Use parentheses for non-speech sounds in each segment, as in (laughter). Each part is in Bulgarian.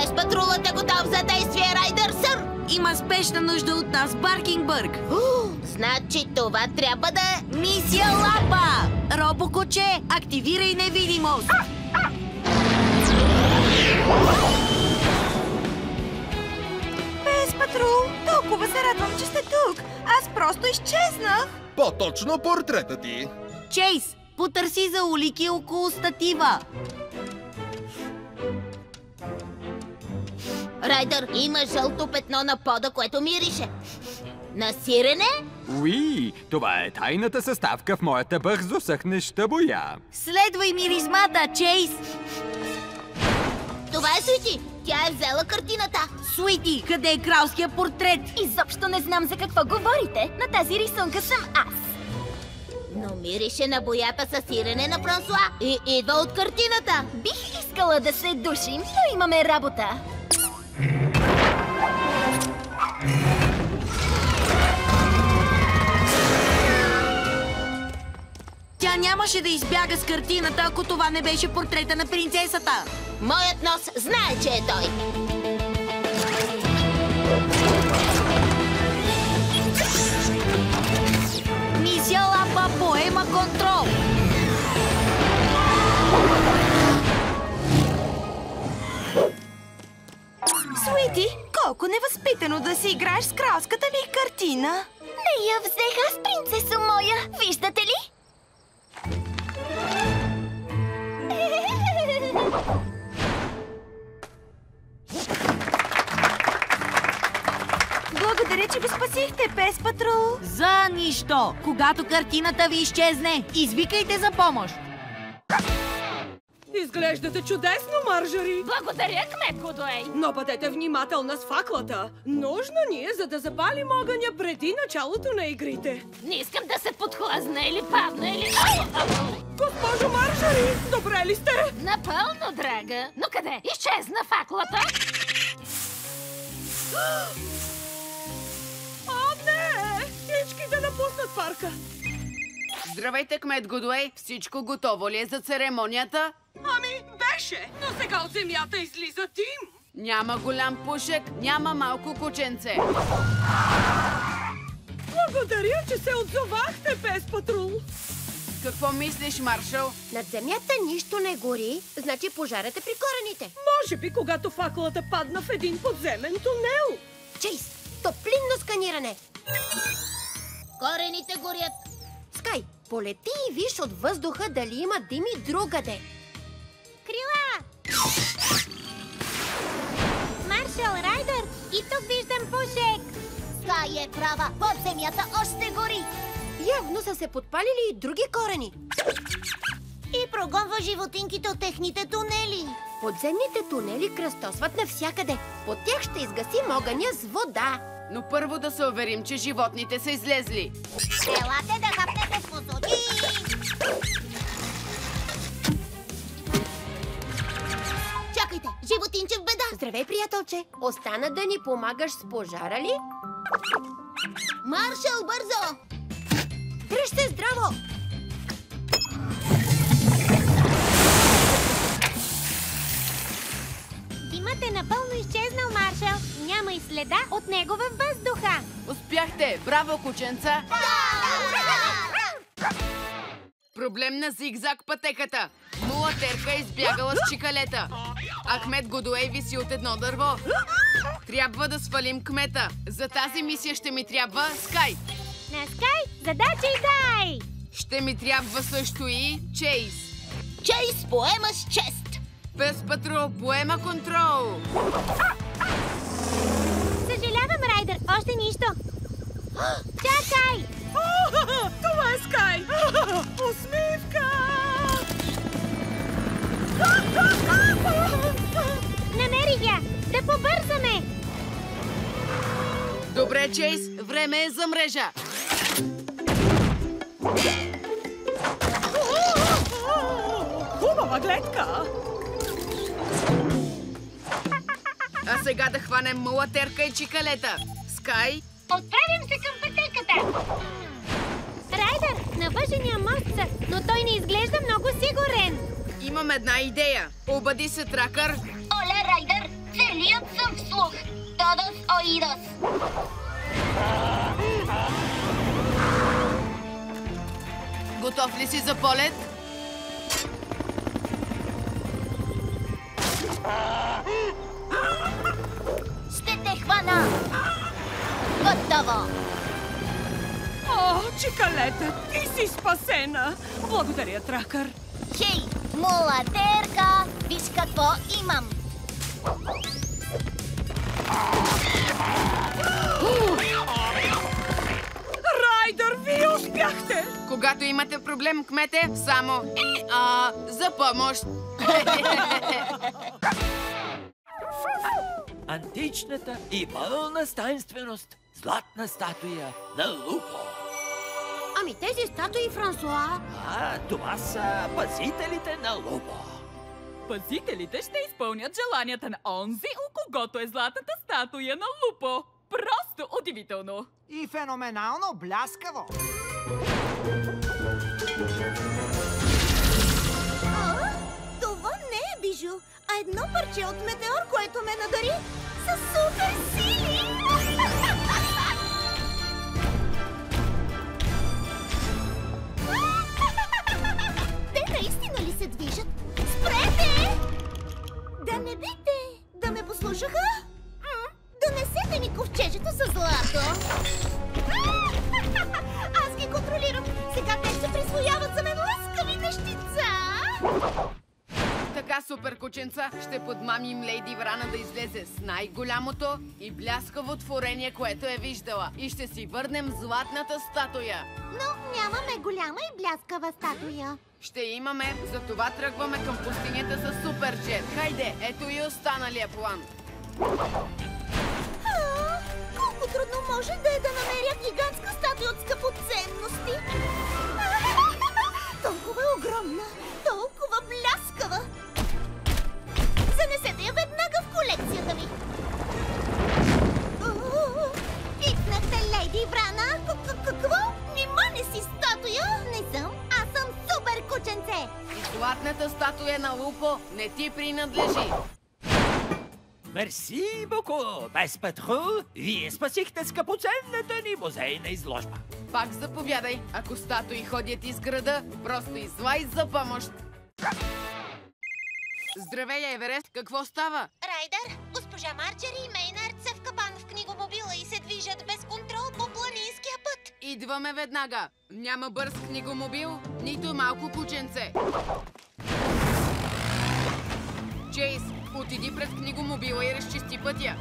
Без патрулът е готов за действие, Райдър, сър! Има спешна нужда от нас, Баркингбърг! Значи това трябва да е... Мисия Лапа! Робокоче, активирай невидимост! Без патрул, толкова се радвам, че сте тук. Аз просто изчезнах. По-точно портрета ти. Чейз, потърси за улики около статива. Райдър, има жълто петно на пода, което мирише. На сирене? Уи, това е тайната съставка в моята бързо съхнеща боя. Следвай миризмата, Чейз! Това е Суити. Тя е взела картината. Суити, къде е кралския портрет? Изобщо не знам за какво говорите. На тази рисунка съм аз. Но мирише на боята с сирене на Франсуа и идва от картината. Бих искала да се душим, но имаме работа. Тя нямаше да избяга с картината, ако това не беше портрета на принцесата. Моят нос знае, че е той. Мисия Лапа поема контрол. Суити, колко невъзпитано да си играеш с кралската ми картина. Не я взех аз, принцесо моя. Виждате ли? Благодаря, че го спасихте, Пес Патрул. За нищо! Когато картината ви изчезне, извикайте за помощ. Изглеждате чудесно, Маржари! Благодаря, кмет Годуей. Но бъдете внимателна с факлата. Нужно ни е, за да запалим огъня преди началото на игрите. Не искам да се подхлазна или падна или... Госпожо Маржари, добре ли сте? Напълно, драга. Но къде? Изчезна факлата. О, не! Всички да напуснат парка. Здравейте, кмет Годуей! Всичко готово ли е за церемонията? Ами, беше, но сега от земята излиза дим. Няма голям пушек, няма малко кученце. Благодаря, че се отзовахте, Пес Патрул. Какво мислиш, Маршал? Над земята нищо не гори, значи пожарът е при корените. Може би, когато факлата падна в един подземен тунел. Чейз, топлинно сканиране. Корените горят. Скай, полети и виж от въздуха дали има дим и другаде. Крила! Маршал Райдър, и тук виждам пушек. Скай е права, под земята още гори. Явно са се подпалили и други корени. И прогонва животинките от техните тунели. Подземните тунели кръстосват навсякъде. По тях ще изгасим огъня с вода. Но първо да се уверим, че животните са излезли. Елате да хапнете! Чакайте, животинче в беда! Здравей, приятелче! Остана да ни помагаш с пожара ли? Маршал, бързо! Дръж се здраво! Димът е напълно изчезнал, Маршал. Няма и следа от него във въздуха. Успяхте! Браво, кученца! Проблем на зигзаг пътеката. Мула терка е избягала с чикалета. А кмет Годуей виси от едно дърво. Трябва да свалим кмета. За тази мисия ще ми трябва Скай. На Скай, задача и дай! Ще ми трябва също и Чейз. Чейз поема с чест. Пес патрул поема контрол. Съжалявам, Райдър, още нищо. Чакай! Това е Скай! Усмивка! Намерих я! Да побързаме! Добре, Чейз, време е за мрежа. Хубава гледка! А сега да хванем мула терка и чикалета. Скай, Отправям се към пътеката! Райдър, на въжения мост са, но той не изглежда много сигурен. имам една идея. Обади се, Тракър. Оля, Райдър, Целият съм вслух. Тодос Оидос. Готов ли си за полет? Ще те хвана. Готово. О, чикалета, ти си спасена! Благодаря, Тракър. Хей, мулатерка, виж какво имам. Райдър, вие успяхте! Когато имате проблем, кмете, само е, а, за помощ. Античната и пълна стайнственост. Златна статуя на Лупо. Ами тези статуи, Франсуа, А, това са пазителите на Лупо. Пазителите ще изпълнят желанията на онзи, у когото е златната статуя на Лупо. Просто удивително! И феноменално бляскаво. А, това не е бижу, а едно парче от метеор, което ме надари с супер сили! (laughs) се движат? Спрете! Да не бите! Да ме послушаха? Донесете ми ковчежето с злато! (laughs) Аз ги контролирам! Сега те ще присвояват за мен лъскави нещица! Така, супер кученца, ще подмамим Лейди Врана да излезе с най-голямото и бляскаво творение, което е виждала. И ще си върнем златната статуя. Но нямаме голяма и бляскава статуя. Ще имаме, затова тръгваме към пустинята с суперджет. Хайде, ето и останалия план. А, колко трудно може да е да намеря гигантска статуя от скъпоценности. (laughs) Толкова е огромна, толкова бляскава. Занесете я веднага в колекцията ми. О, Викнахте, леди Врана. Какво? Нима не си статуя? Не съм. Съм супер кученце. И златната статуя на Лупо не ти принадлежи. Мерси, Боко! Без Петру, вие спасихте скъпоценната ни музейна изложба. Пак заповядай, ако статуи ходят из града, просто извай за помощ. Здравей, Еверест, какво става? Райдър, госпожа Марджери и Мейнард са в капан в книгомобила и се движат без контрол по планинския път. Идваме веднага. Няма бърз книгомобил, нито малко кученце. Чейз, отиди пред книгомобила и разчисти пътя.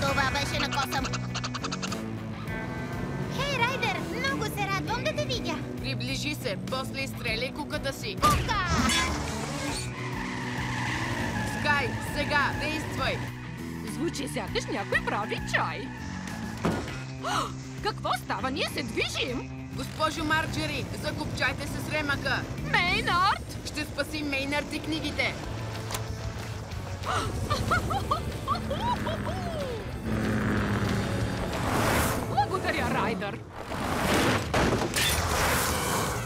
Това беше на косъм. Хей, Райдър, много се радвам да те видя. Приближи се, после изстреляй куката си. Бука! Скай, сега, действай! Звучи сякаш някой прави чай. О, Какво става? Ние се движим! Госпожо Марджери, закопчайте се с ремъка. Мейнард! Ще спасим Мейнард и книгите. Благодаря, Райдър!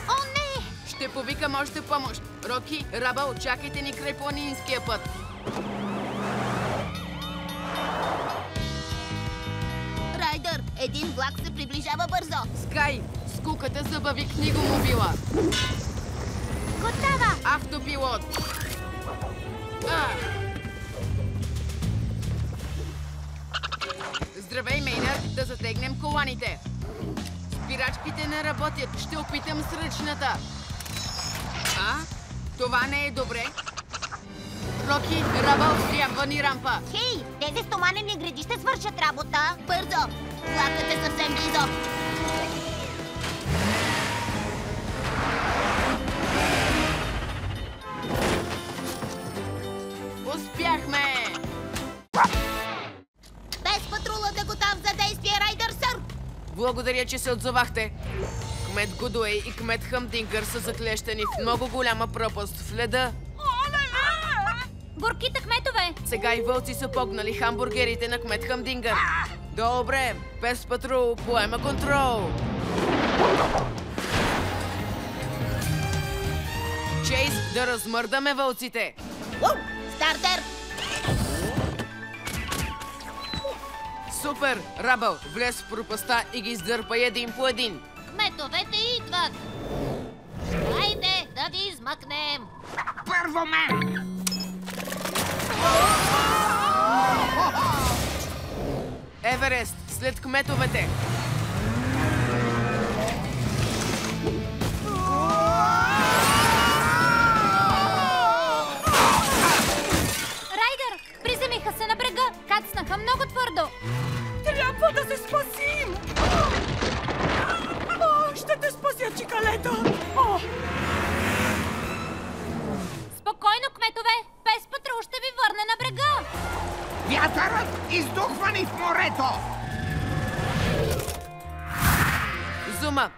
О, не! Ще повикам още помощ. Роки, Раба, очакайте ни край планинския път. Райдър, един влак се приближава бързо. Скай, с куката забави книгомобила. Готова! Автопилот. А! Здравей, Мейнар, да затегнем коланите. Спирачките не работят. Ще опитам с ръчната. А? Това не е добре. Роки, Раба, трябва ни рампа. Хей, тези стоманени гради ще свършат работа. Бързо! Влакът е съвсем близо. Успяхме! Без патрулът е готов за действие, Райдър, сър! Благодаря, че се отзовахте. Кмет Гудуей и кмет Хамдингър са заклещени в много голяма пропаст в леда. Горките кметове! Сега и вълци са погнали хамбургерите на кмет Хамдингър. Добре, без патрул поема контрол. Чейз, да размърдаме вълците. Стартер! Супер! Рабъл, влез в пропаста и ги издърпай един по един. Кметовете идват! Хайде да ви измъкнем! Първо мен! Еверест, след кметовете.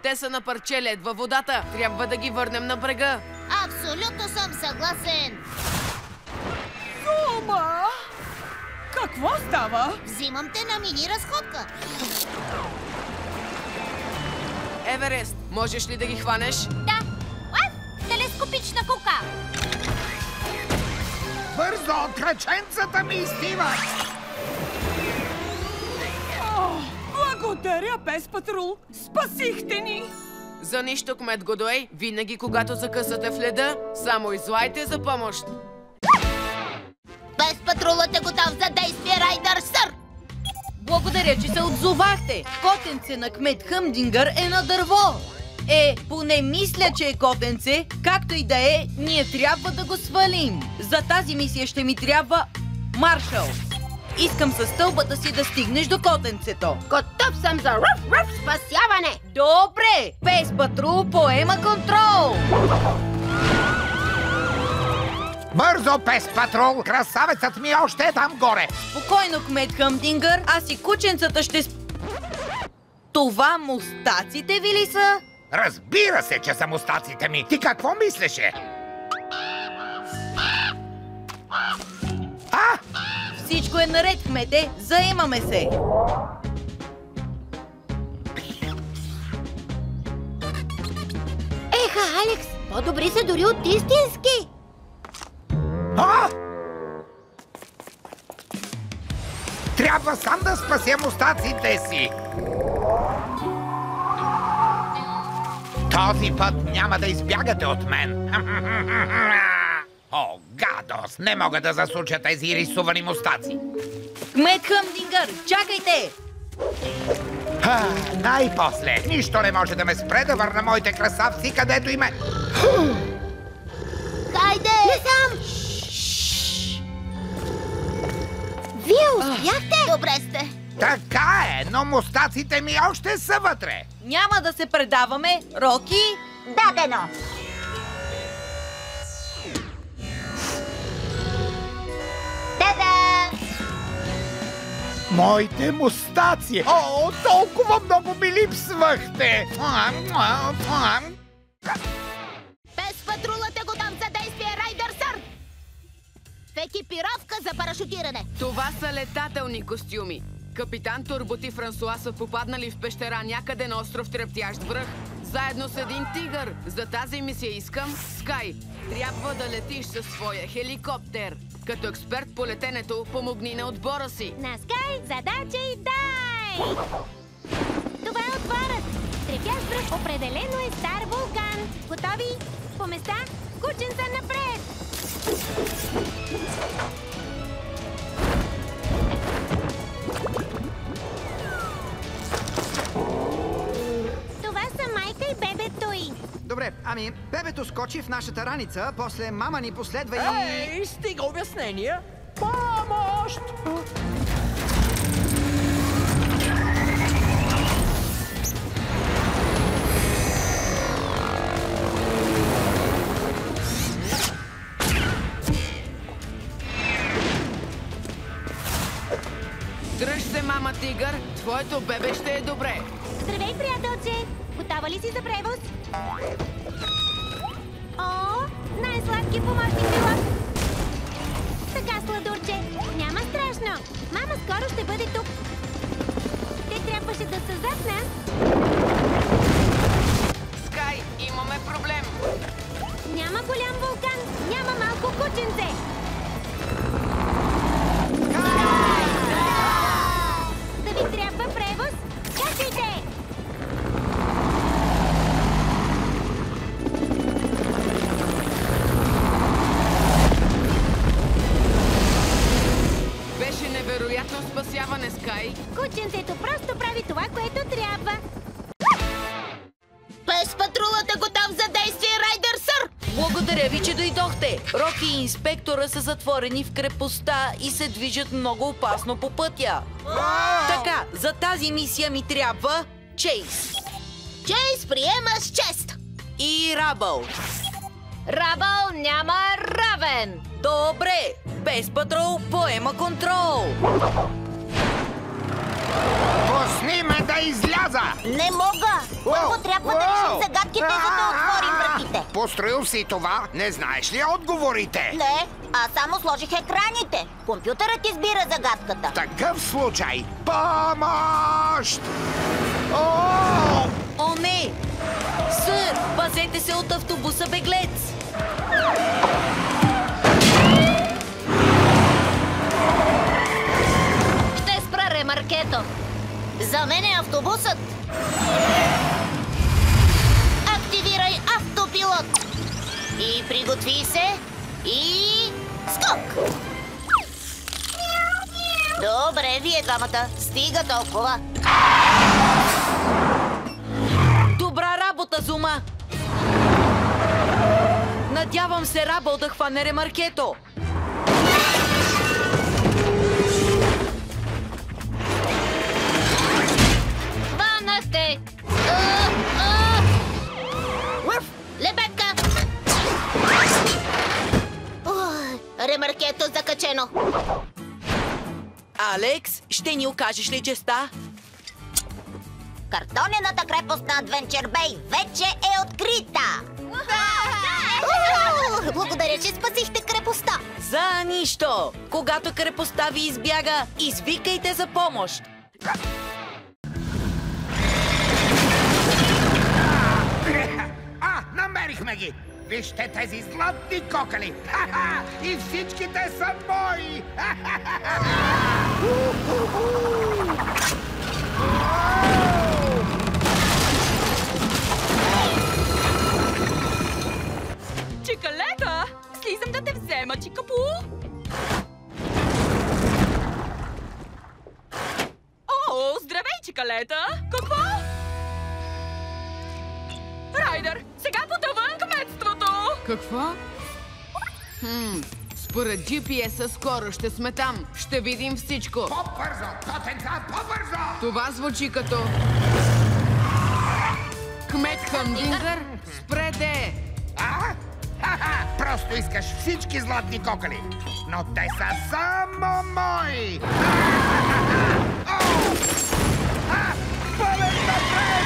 Те са на парче лед във водата. Трябва да ги върнем на брега. Абсолютно съм съгласен! Зума! Какво става? Взимам те на мини разходка. Еверест, можеш ли да ги хванеш? Да. Уав! Телескопична кука. Бързо, краченцата ми изтиват! О, благодаря, пес патрул! Спасихте ни! За нищо, кмет Годуей, винаги когато закъсате в леда, само излайте за помощ. Без патрулът е готов за действие, Райдър Сър! Благодаря, че се отзовахте. Котенце на кмет Хъмдингър е на дърво. Е, поне мисля, че е котенце, както и да е, ние трябва да го свалим. За тази мисия ще ми трябва маршал. Искам със стълбата си да стигнеш до котенцето. Готов съм за ръв-ръв спасяване! Добре, Пес Патрул поема контрол. Бързо, пес патрул! Красавецът ми още е там горе! Спокойно, кмет Хъмдингър, аз и кученцата ще... сп- Това мустаците ви ли са? Разбира се, че са мустаците ми! Ти какво мислеше? А! Всичко е наред, кмете, заемаме се. Еха, Алекс, по-добри са дори от истински! А! Трябва сам да спася мустаците си! Този път няма да избягате от мен! (laughs) О, гадост! Не мога да засуча тези рисувани мустаци! Кмет Хъмдингър, чакайте! А, най-после! Нищо не може да ме спре да върна моите красавци, където им е... Хайде! Не сам! Вие успяхте? Добре сте! Така е, но мустаците ми още са вътре! Няма да се предаваме, Роки. Дадено! Моите мустаци! О, толкова много ми липсвахте! Без патрулът е готов за действие, Райдър Сър! В екипировка за парашутиране! Това са летателни костюми. Капитан Турбот и Франсуа са попаднали в пещера някъде на остров Трептящ връх, заедно с един тигър. За тази мисия искам, Скай, трябва да летиш със своя хеликоптер. Като експерт по летенето, помогни на отбора си. На Скай задача и дай! Това е отварът. Трепящ връх определено е стар вулкан. Готови? По места? Кученца напред! Това Добре, ами, бебето скочи в нашата раница, после мама ни последва и... Ей, стига обяснения! Помощ! Дръж се, мама тигър, твоето бебе ще е добре. Здравей, приятелче! Готова ли си за превоз? О, най-сладки помощник пилот! Така, сладурче, няма страшно. Мама скоро ще бъде тук. Те трябваше да са зад нас. Скай, имаме проблем. Няма голям вулкан, няма малко кученце. Роки и инспектора са затворени в крепостта и се движат много опасно по пътя. Така, за тази мисия ми трябва Чейз Чейз приема с чест. и Рабъл. Рабъл няма равен! Добре, без патрол поема контрол. Пусни ме да изляза! Не мога. Първо трябва да решим загадките, за да отворим вратите. Построил си това, не знаеш ли отговорите? Не, аз само сложих екраните. Компютърът избира загадката. В такъв случай, помощ! О! О, не! Сър, пазете се от автобуса беглец! Ще спра ремаркето! За мен е автобусът. Активирай автопилот. И приготви се. И скок. Добре, вие двамата. Стига толкова. Добра работа, Зума! Надявам се Рабъл да хване ремаркето. Хванахте! Урф, лебедка. Ремаркето закачено. Алекс, ще ни окажеш ли честа? Картонената крепост на Адвенчер Бей вече е открита! Благодаря, че спасихте крепостта! За нищо! Когато крепостта ви избяга, извикайте за помощ! Намерихме ги! Вижте тези златни кокали! Ха-ха! И всичките са мои! Чикалета! Слизам да те взема, чикапу! О, здравей, чикалета! Какво? Райдер, сега потъвам кметството! Какво? Хм, според GPS-а скоро ще сме там. Ще видим всичко. По-бързо! Тотенца, по-бързо! Това звучи като... Кмет Хамдингър, спрете! А? Ха-ха! Просто искаш всички златни кокали! Но те са само мои! Пълен напред!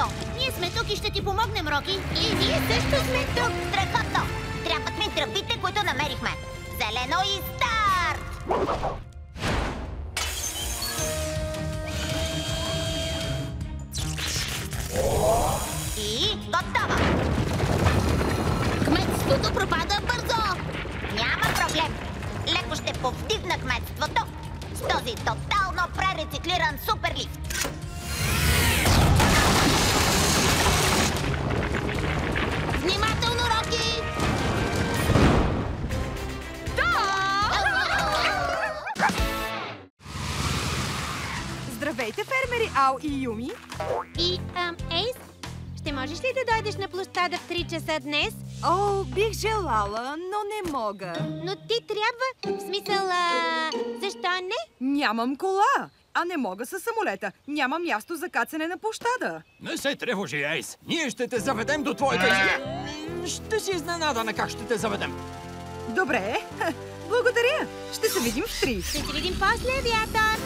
Кметството! Ние сме тук и ще ти помогнем, Роки! И ние също сме тук! Страхотно! Трябват ми тръбите, които намерихме! Зелено и старт! И готово! Кметството пропада бързо! Няма проблем! Леко ще повдигна кметството с този тотално пререциклиран суперлифт! Ал и Юми. И, ам, Ейс, ще можеш ли да дойдеш на площада в 3 часа днес? О, бих желала, но не мога. Но ти трябва. В смисъл, а... защо не? Нямам кола, а не мога със самолета. Няма място за кацане на площада. Не се тревожи, Ейс. Ние ще те заведем до твоята... Ще си изненадана как ще те заведем. Добре, (laughs) благодаря. Ще се видим в три. Ще се видим после, авиатор!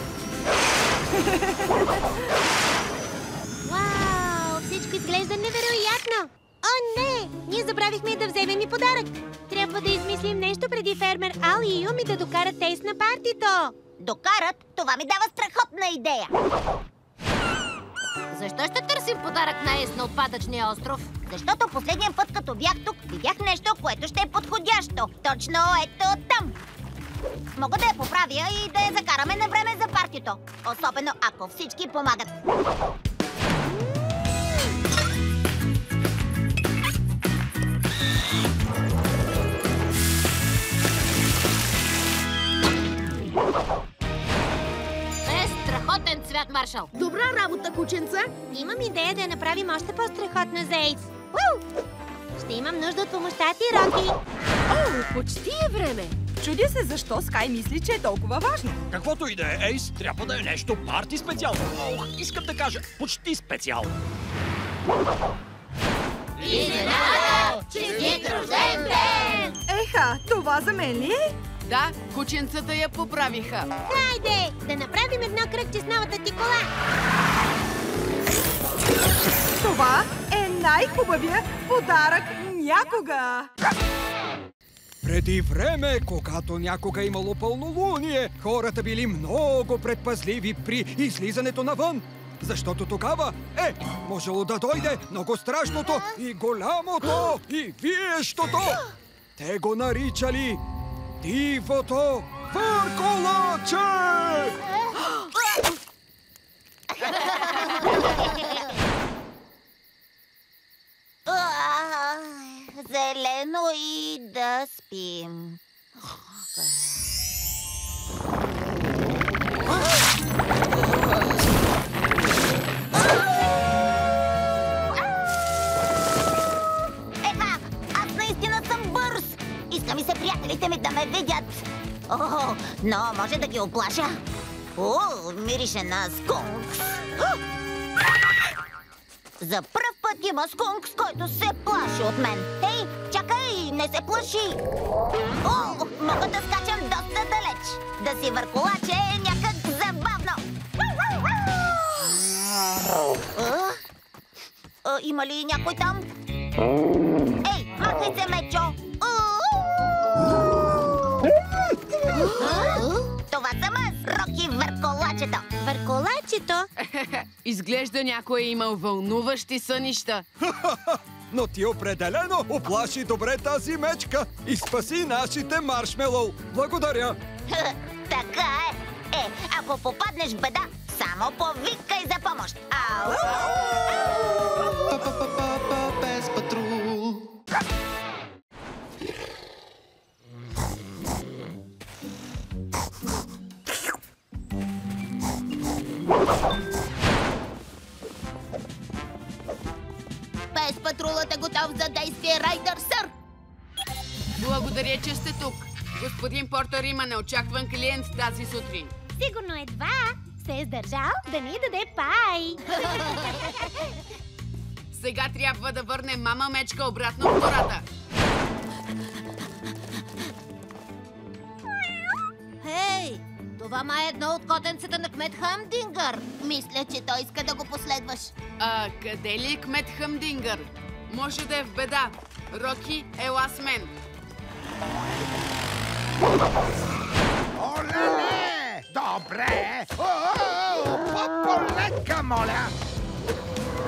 Вау, всичко изглежда невероятно! О, не! Ние забравихме да вземем и подарък. Трябва да измислим нещо преди фермер Ал и Юми да докарат тейс на партито. Докарат? Това ми дава страхотна идея! Защо ще търсим подарък на Ейс на отпадъчния остров? Защото последния път, като бях тук, видях нещо, което ще е подходящо. Точно ето там! Мога да я поправя и да я закараме на време за партито. Особено ако всички помагат. Е, страхотен цвят, Маршал! Добра работа, кученца! Имам идея да я направим още по-страхотна за Ейс. Ще имам нужда от помощта ти, Роки. О, почти е време! Чудя се защо Скай мисли, че е толкова важно. Каквото и да е, Ейс, трябва да е нещо парти специално. Ох, искам да кажа, почти специално. Изненада! Честит рожден ден! Еха, това за мен ли е? Да, кученцата я поправиха. Хайде, да направим едно кръгче с новата ти кола. Това най-хубавия подарък някога! Преди време, когато някога имало пълнолуние, хората били много предпазливи при излизането навън. Защото тогава, е, можело да дойде много страшното и голямото и виещото. Те го наричали Дивото Върколаче! (laughs) Зелено и да спим. Еха, аз наистина съм бърз. Иска ми се приятелите ми да ме видят. О, но може да ги оплаша. О, мирише на скункс. За пръв път има скункс, който се плаши от мен. Ей, чакай, не се плаши. О, мога да скачам доста далеч. Да си върколаче е някак забавно. А? Има ли някой там? Ей, махай се, Мечо! Роки Върколачето. Върколачето? (laughs) Изглежда някой е имал вълнуващи сънища. (laughs) Но ти определено оплаши добре тази мечка и спаси нашите маршмелоу. Благодаря! (laughs) така е. Е, ако попаднеш в беда, само повикай за помощ. Ау! Без патрул. Без патрулът е готов за действие, Райдър, сър! Благодаря, че сте тук. Господин Портер има неочакван клиент тази сутрин. Сигурно едва се е сдържал да ни даде пай. (laughs) Сега трябва да върнем мама мечка обратно в гората. Това ма е едно от котенцата на кмет Хамдингър. Мисля, че той иска да го последваш. А къде ли е кмет Хамдингър? Може да е в беда. Роки, ела с мен. Оле! Добре! О, По-полека, моля!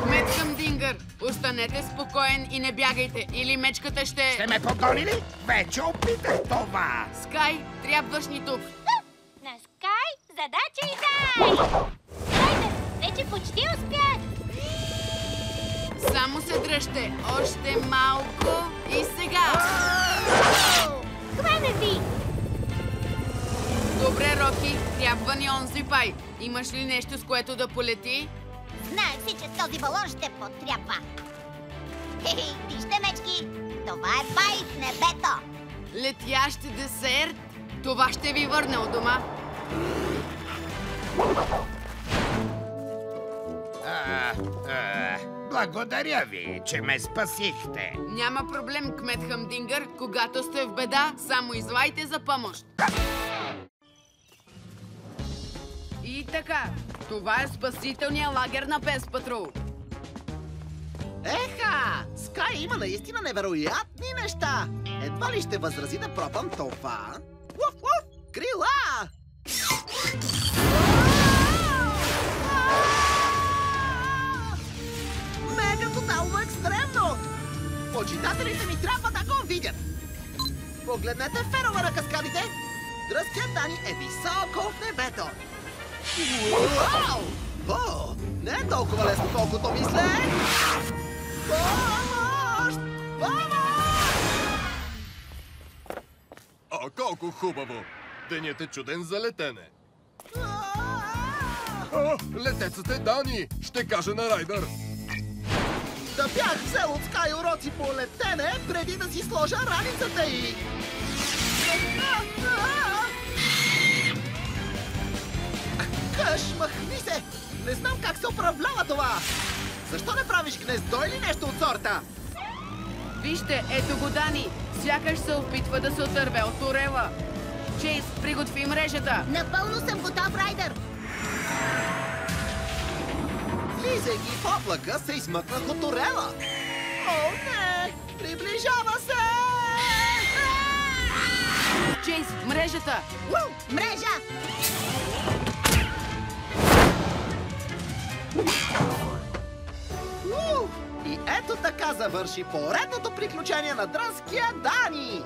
Кмет Хамдингър, останете спокоен и не бягайте, или мечката ще... Ще ме погони ли? Вече опитах това! Скай, трябваш ни тук. Задача и дай! Райдър, вече почти успях. Само се дръжте. Още малко и сега. Хвана ви! Добре, Роки, трябва ни онзи пай. Имаш ли нещо, с което да полети? Знаех си, че този балон ще потрябва. Хей, вижте, мечки! Това е пай в небето! Летящ десерт? Това ще ви върне от дома. А, а, благодаря ви, че ме спасихте. Няма проблем, кмет Хамдингър. Когато сте в беда, само извайте за помощ. И така, това е спасителния лагер на Пес Патрул. Еха! Скай има наистина невероятни неща! Едва ли ще възрази да пробвам това? Уф, уф! Крила! Погледнете фенове на каскадите! Дръзкият Дани е високо в небето! Уау! О, не е толкова лесно, колкото мислех! Помощ! О, колко хубаво! Денят е чуден за летене. А, летецът е Дани! Ще кажа на Райдър. Бях взел от Скай уроци по летене, преди да си сложа раницата й! Къш, махни се! Не знам как се управлява това! Защо не правиш гнездо или нещо от сорта? Вижте, ето го Дани. Сякаш се опитва да се отърве от орела. Чейз, приготви мрежата. Напълно съм готов, Райдър! Влизайки в облака, се измъкнах от орела! О, не! Приближава се! Чейз, мрежата! Уу, мрежа! Уу! И ето така завърши поредното приключение на дрънския Дани!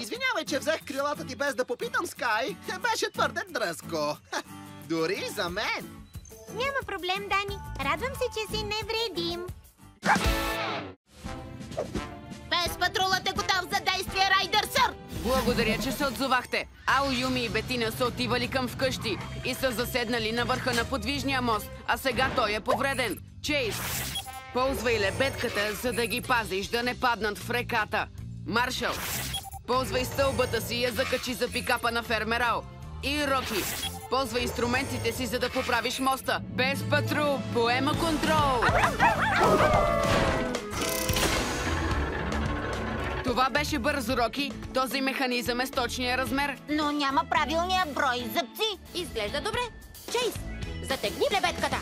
Извинявай, че взех крилата ти без да попитам, Скай. Беше твърде дръско. Дори за мен. Няма проблем, Дани. Радвам се, че си невредим. Без патрулът е готов за действие, Райдър, сър! Благодаря, че се отзовахте. Ао, Юми и Бетина са отивали към вкъщи и са заседнали на върха на подвижния мост, а сега той е повреден. Чейз, ползвай лебедката, за да ги пазиш да не паднат в реката. Маршал, ползвай стълбата си и я закачи за пикапа на фермерал. И Роки, ползвай инструментите си, за да поправиш моста. Без патрул, поема контрол! Това беше бързо, Роки. Този механизъм е с точния размер. Но няма правилния брой зъбци. Изглежда добре. Чейз, затегни лебедката.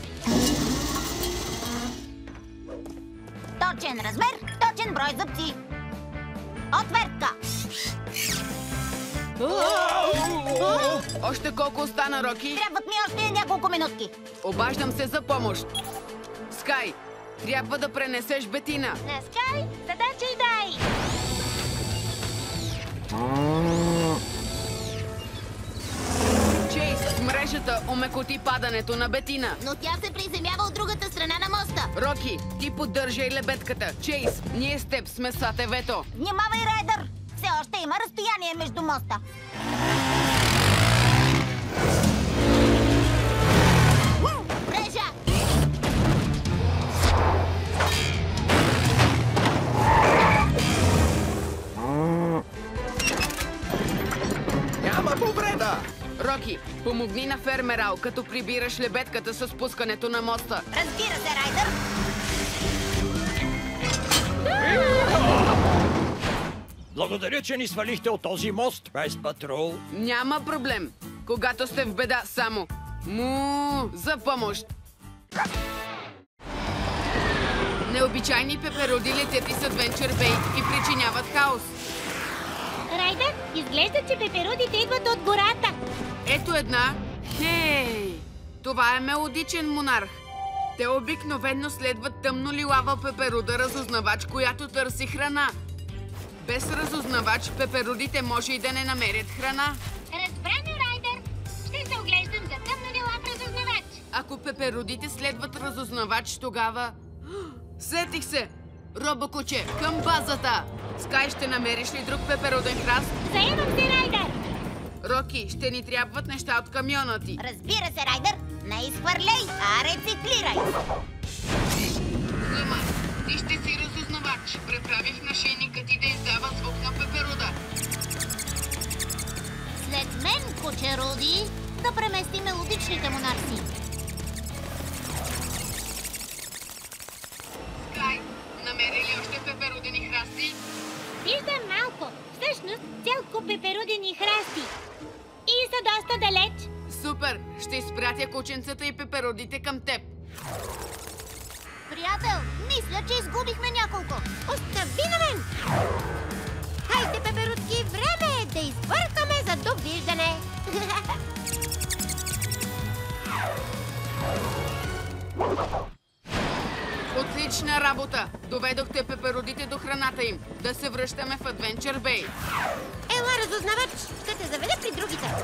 Точен размер, точен брой зъбци. Отвертка. Още колко остана, Роки? Трябват ми още няколко минутки. Обаждам се за помощ. Скай, трябва да пренесеш Бетина. На Скай, задача и дай! Чейз, с мрежата омекоти падането на Бетина. Но тя се приземява от другата страна на моста. Роки, ти поддържай лебедката. Чейз, ние с теб сме с АТВ-то. Внимавай, Райдър! Все още има разстояние между моста. Мрежа! Няма повреда! Роки, помогни на фермерал, като прибираш лебедката с спускането на моста. Разбира се, Райдър! Благодаря, че ни свалихте от този мост без патрул. Няма проблем. Когато сте в беда, само му за помощ. Необичайни пепероди летят из Адвенчър Бей и причиняват хаос. Райдър, изглежда, че пеперудите идват от гората. Ето една. Хей! Това е мелодичен монарх. Те обикновенно следват тъмно лилава пеперуда разузнавач, която търси храна. Без разузнавач пеперудите може и да не намерят храна. Разбрано, Райдър. Ще се оглеждам за тъмно дела разузнавач. Ако пеперудите следват разузнавач, тогава... (gasps) Сетих се! Робокуче, към базата! Скай, ще намериш ли друг пеперуден храст? Заемам се, Райдър! Роки, ще ни трябват неща от камиона ти. Разбира се, Райдър! Не изхвърляй, а рециклирай! Ти ще си разузнавач. Преправи в куче Руди, да премести мелодичните монарси. Скай, намери ли още пеперудени храсти? Виждам малко. Всъщност, цял куп пеперудени храсти. И са доста далеч. Супер! Ще изпратя кученцата и пеперудите към теб. Приятел, мисля, че изгубихме няколко. Остави на мен! Хайде, пеперутки, време е да избъркаме за довиждане! Отлична работа! Доведохте пеперудите до храната им. Да се връщаме в Адвенчър Бей. Ела, разузнавач! Ще те заведа при другите!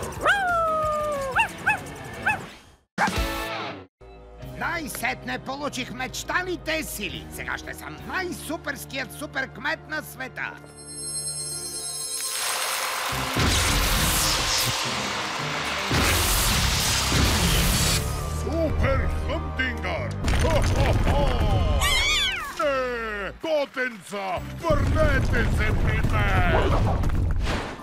Най-сетне получих мечтаните сили. Сега ще съм най-суперският суперкмет на света. Super Humdinger! Не! Котенца! Върнете се при мен!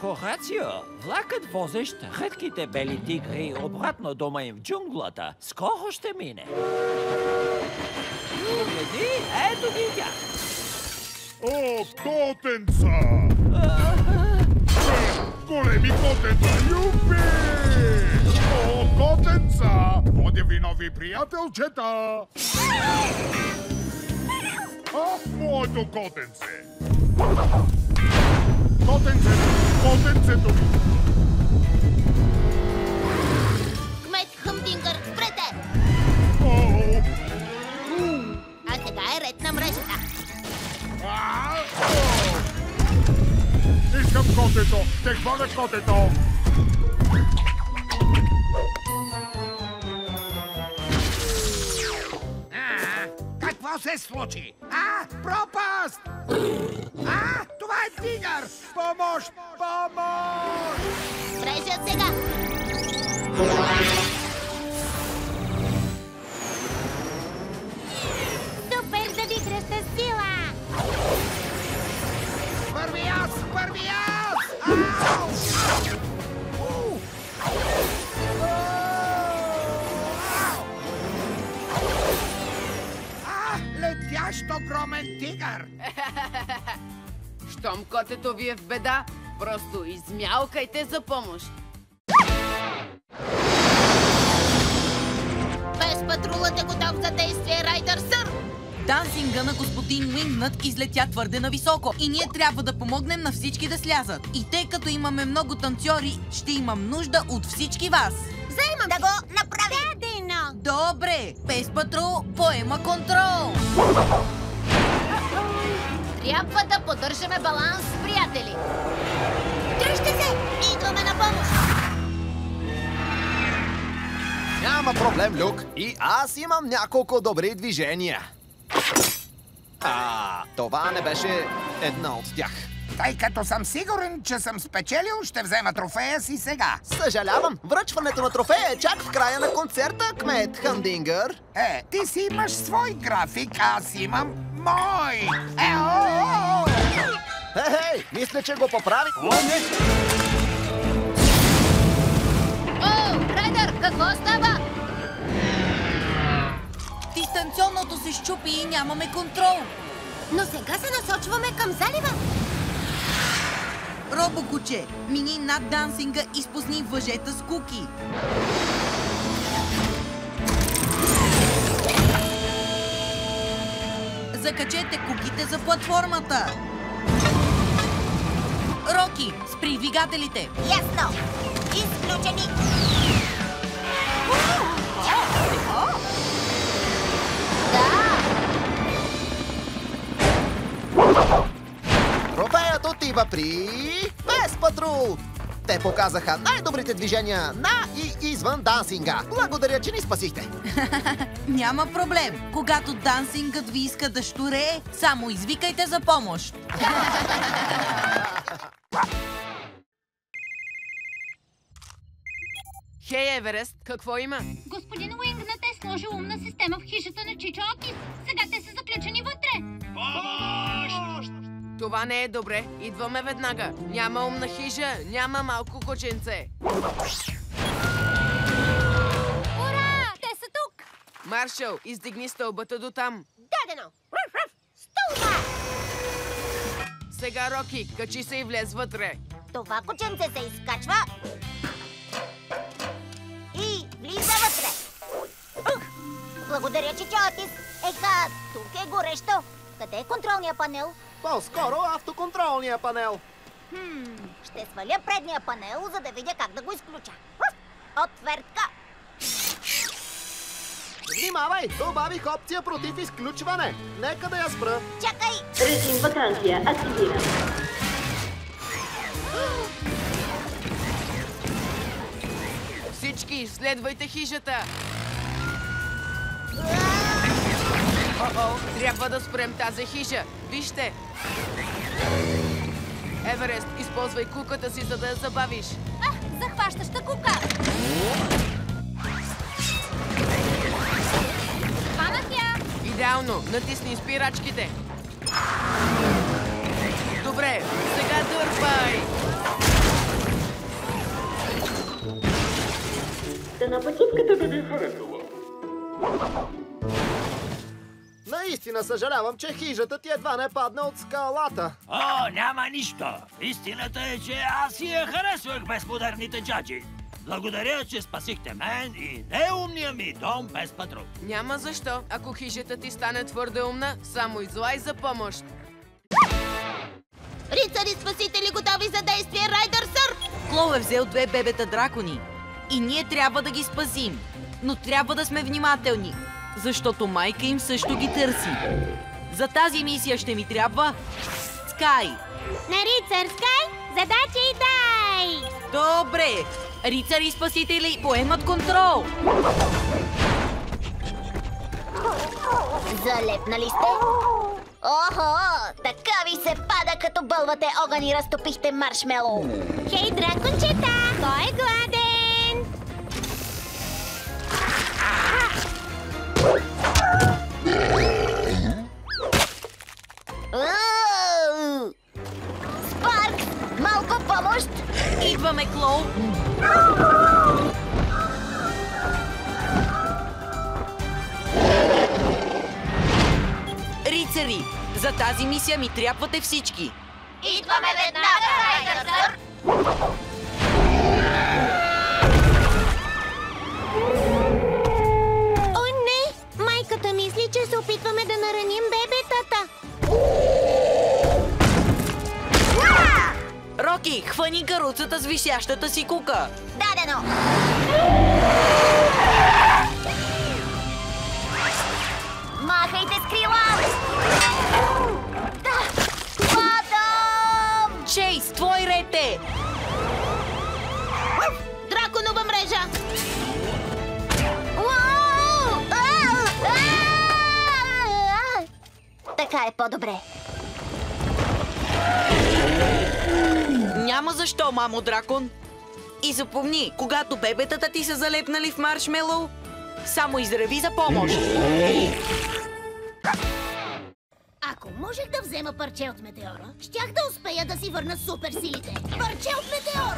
Хорацио, влакът возещ редките бели тигри обратно дома им в джунглата скоро ще мине. Погледи, ето ги тях! О, котенца! Е, Големи котенца, юпи! О, котенца! Водя ви нови приятелчета! А, моето котенце! Котенцето! Котенцето ми! Ще хваля котето! А, какво се случи? А, пропаст! А, това е тигър! Помощ! Помощ! Мрежа сега! Супер завихреща сила! Първи аз! Първи аз! Летящ огромен тигър! (laughs) Щом котето ви е в беда, просто измялкайте за помощ. Без патрулът е готов за действие, Райдър Сър! Дансинга на господин Уингнат излетя твърде нависоко и ние трябва да помогнем на всички да слязат. И тъй като имаме много танцори, ще имам нужда от всички вас. Заемам да го направи! Дадено! Добре, Пейс Патрул поема контрол. Трябва да поддържаме баланс, приятели! Дръжте се! Идваме на помощ! Няма проблем, Люк. И аз имам няколко добри движения. А, това не беше една от тях. Тъй като съм сигурен, че съм спечелил, ще взема трофея си сега. Съжалявам, връчването на трофея е чак в края на концерта, кмет Хандингър. Е, ти си имаш свой график, аз имам мой. Е, о, о, о. Хей, мисля, че го поправи. О, Райдър, какво става? Дистанционното се щупи и нямаме контрол. Но сега се насочваме към залива. Робокуче, мини над дансинга и спусни въжета с куки. Закачете куките за платформата. Роки, спри двигателите. Ясно! Изключени! Трофеят отива при... Пес Патрул! Те показаха най-добрите движения на и извън дансинга. Благодаря, че ни спасихте. (laughs) Няма проблем. Когато дансингът ви иска да штурее, само извикайте за помощ. (laughs) Хей, Еверест, какво има? Господин Уингнат е сложил умна система в хижата на Чичо Окис. Сега те са заключени вътре. Това не е добре. Идваме веднага. Няма умна хижа, няма малко кученце. Ура! Те са тук! Маршал, издигни стълбата до там. Дадено! Стълба! Сега, Роки, качи се и влез вътре. Това кученце се изкачва и влиза вътре. Ух! Благодаря, че Отис. Еха, тук е горещо. Къде е контролния панел? По-скоро автоконтролния панел. Хм, ще сваля предния панел, за да видя как да го изключа. Отвертка! Внимавай! Добавих опция против изключване. Нека да я спра. Чакай! Режим вакансия активиран. Всички, следвайте хижата. О-о, трябва да спрем тази хижа. Вижте. Еверест, използвай куката си, за да я забавиш. А, захващаща кука! Хванах я! Идеално, натисни спирачките. Добре, сега дърпай! Дано почивката да ви е харесала. Наистина съжалявам, че хижата ти едва не падна от скалата. О, няма нищо. Истината е, че аз я харесвах без модерните джаджи. Благодаря, че спасихте мен и неумния ми дом без патрул. Няма защо. Ако хижата ти стане твърде умна, само излай за помощ. Рицари спасители готови за действие, Райдър Сър! Клоу е взел две бебета дракони. И ние трябва да ги спасим. Но трябва да сме внимателни, защото майка им също ги търси. За тази мисия ще ми трябва Скай. На Рицар Скай, задача и дай! Добре. Рицари и спасители поемат контрол. Залепнали сте? Охо, така ви се пада, като бълвате огън и разтопихте маршмело. Хей, дракончета! Кой е гладен? Уу! Спаркс, малко помощ! Идваме, Клоу. Рицари, за тази мисия ми трябвате всички. Идваме веднага, Райдър Сър! Че се опитваме да нараним бебетата. Роки, хвани каруцата с висящата си кука. Дадено! По-добре. Няма защо, мамо дракон. И запомни, когато бебетата ти са залепнали в маршмелоу, само израви за помощ. Ако можех да взема парче от метеора, щях да успея да си върна суперсилите. Парче от метеор!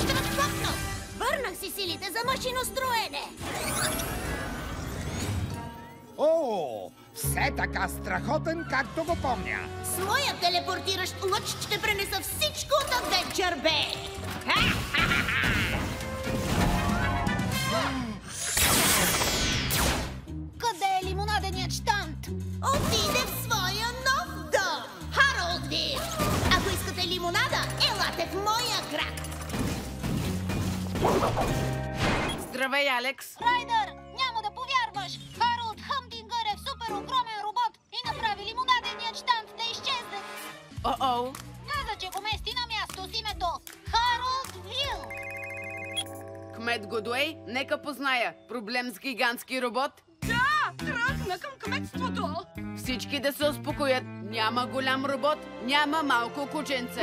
Страхотно! Върнах си силите за машиностроене! О, все така страхотен, както го помня. С моя телепортиращ лъч ще пренеса всичко от Adventure Bay! (laughs) Къде е лимонаденият штант? Отиде в своя нов дом! Харолдвир! Ако искате лимонада, елате в моя град! Здравей, Алекс! Райдър, О-о! Каза, че го мести на място с името Харолд Вил! Кмет Годуей, нека позная. Проблем с гигантски робот? Да! Тръгна към кметството! Всички да се успокоят. Няма голям робот, няма малко кученце.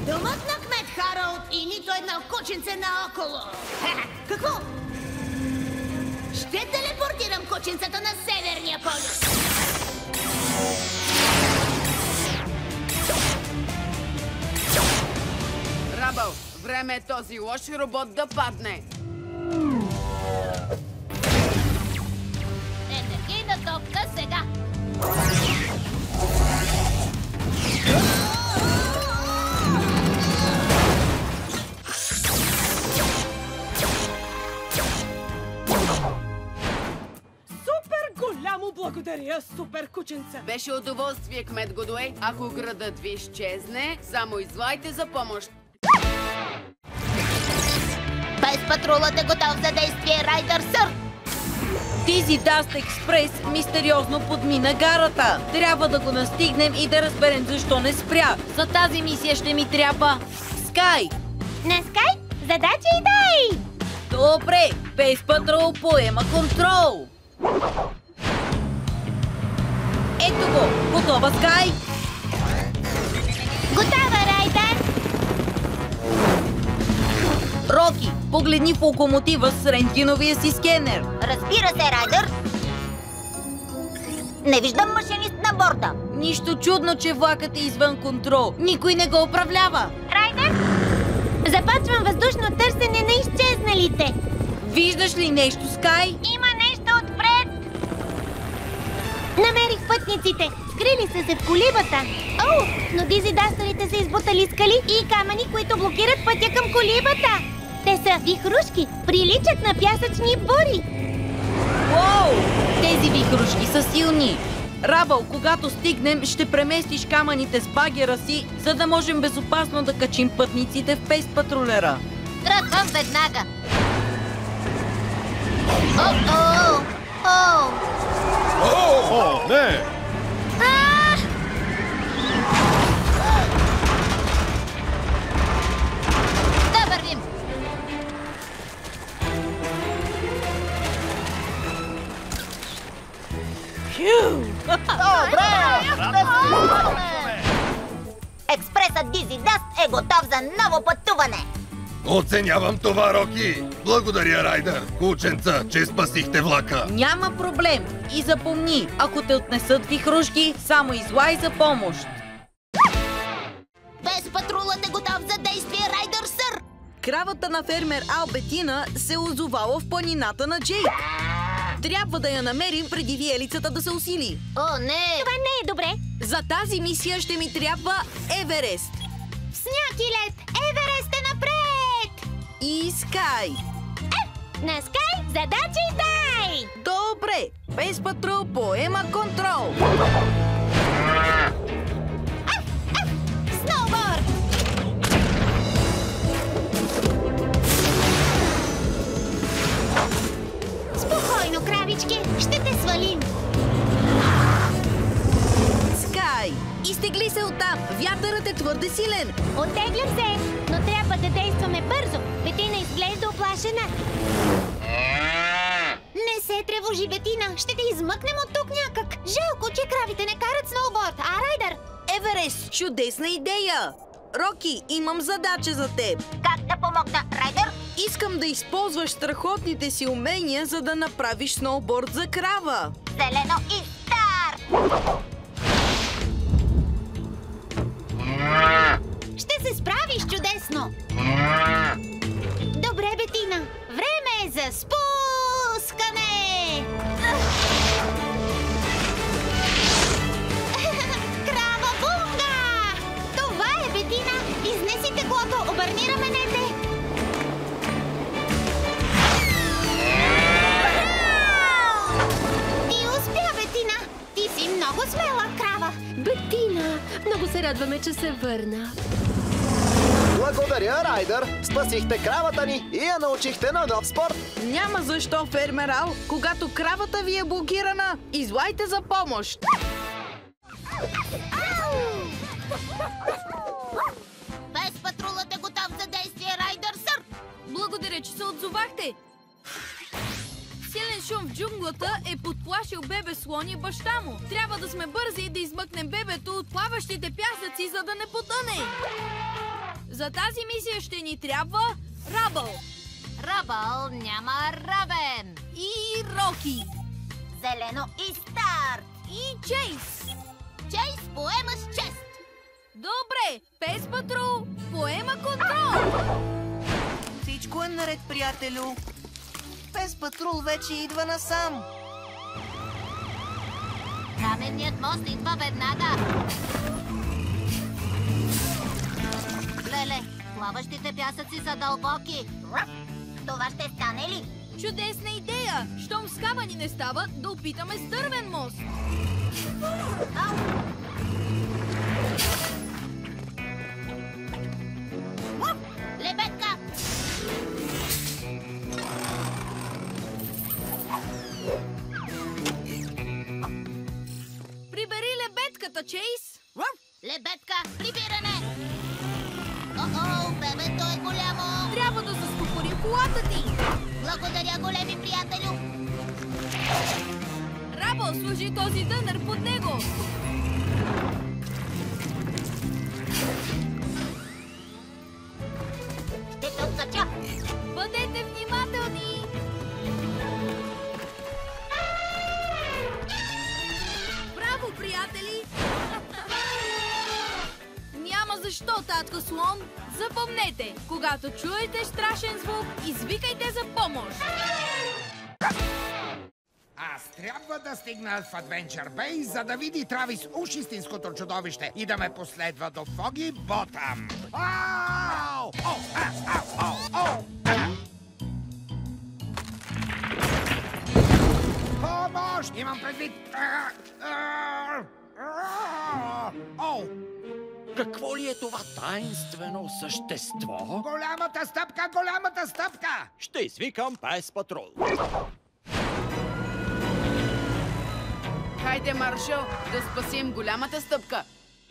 Домът на кмет Харолд и нито едно кученце наоколо! Ха, Какво? Ще телепортирам кученцата на Северния полюс! Рабъл, време е този лош робот да падне. Енергийна топка сега! Супер голямо благодаря, супер кученца! Беше удоволствие, кмет Годуей. Ако градът ви изчезне, само извайте за помощ. Без патрулът е готов за действие, Райдър Сър! Тизи Даст Експрес мистериозно подмина гарата. Трябва да го настигнем и да разберем защо не спря. За тази мисия ще ми трябва Скай. На Скай, задача и дай! Добре, Пейс Патрол поема контрол. Ето го, готова Скай? Готова, Райдър! Роки, погледни в локомотива с рентгеновия си скенер. Разбира се, Райдър! Не виждам машинист на борда. Нищо чудно, че влакът е извън контрол. Никой не го управлява. Райдер, започвам въздушно търсене на изчезналите. Виждаш ли нещо, Скай? Има нещо отпред. Намерих пътниците. Скрили са се в колибата. О, но дизи дасторите са избутали скали и камъни, които блокират пътя към колибата. Те са вихрушки, приличат на пясъчни бури. Уоу! Тези вихрушки са силни. Рабъл, когато стигнем, ще преместиш камъните с багера си, за да можем безопасно да качим пътниците в пейс патрулера. Тръгвам веднага. О-о! О! О, не! А! Експресът Дизи Даст е готов за ново пътуване! Оценявам това, Роки! Благодаря, Райдър! Кученца, че спасихте влака! Няма проблем. И запомни, ако те отнесат вихрушки, само излай за помощ. Без патрулът е готов за действие, Райдър Сър! Кравата на фермер Албетина се озовала в планината на Джейк. Трябва да я намерим преди виелицата да се усили. О, не! Това не е добре. За тази мисия ще ми трябва Еверест В сняг и лед, Еверест е напред! и Скай. На Скай задачи дай! Добре, без патрул поема контрол. Спокойно, кравички, ще те свалим. Скай, изтегли се оттам. Вятърът е твърде силен. Оттеглям се, но трябва да действаме бързо. Бетина изглежда оплашена. Не се тревожи, Бетина. Ще те измъкнем от тук някак. Жалко, че кравите не карат сноуборд, а Райдър? Еверест, чудесна идея. Роки, имам задача за теб. Как да помогна, Райдър? Искам да използваш страхотните си умения, за да направиш сноуборд за крава. Зелено и стар! Ще се справиш чудесно. Добре, Бетина. Време е за спускане. Теглото, обърни раменете. Ти успя, Бетина. Ти си много смела крава. Бетина, много се радваме, че се върна. Благодаря, Райдър! Спасихте кравата ни и я научихте на нов спорт! Няма защо, фермерал. Когато кравата ви е блокирана, излайте за помощ. Отзовахте. Силен шум в джунглата е подплашил бебе слон и баща му. Трябва да сме бързи да измъкнем бебето от плаващите пясъци, за да не потъне. За тази мисия ще ни трябва Рабъл Ръбъл няма равен! и Роки Зелено и стар! и Чейз. Чейз поема с чест! Добре, Пес Патрул поема контрол. Всичко е наред, приятелю. Пес патрул вече идва насам. Каменният мост идва веднага! Леле, плаващите пясъци са дълбоки! Това ще стане ли? Чудесна идея! Щом с камъни не става, да опитаме с дървен мост. Лебедка! Прибери лебедката, Чейз! Лебедка, прибиране! О-о, бебето е голямо! Трябва да заскупорим колата ти! Благодаря, големи приятелю! Рабо, служи този дънер под него! Ще те откача! Бъдете внимателни! приятели! Няма защо, татко слон! Запомнете, когато чуете страшен звук, извикайте за помощ! Аз трябва да стигна в Adventure Бей, за да види Травис уж истинското чудовище и да ме последва до Фоги Ботам. Ау! О, а, ау, ау, ау! Помощ! Имам предвид... О! Какво ли е това таинствено същество? Голямата стъпка, голямата стъпка! Ще извикам пес патрул. Хайде, Маршал, да спасим голямата стъпка.